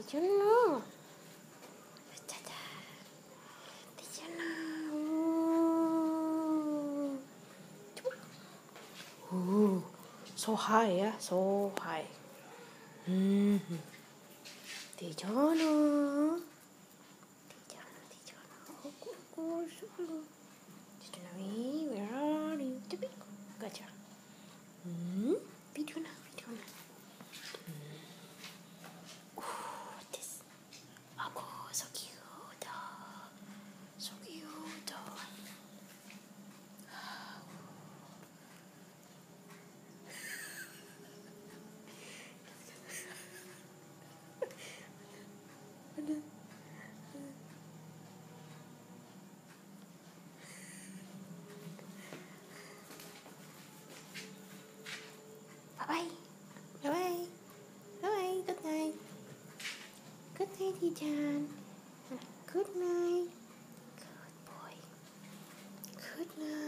Di sana. Caca. Di sana. Uh, so high ya, so high. Hmm. Di sana. Di sana, di sana. Aku, aku, aku. Di sana, where are you? Tapi, gajah. Hmm, di sana, di Good night, Good night. Good boy. Good night.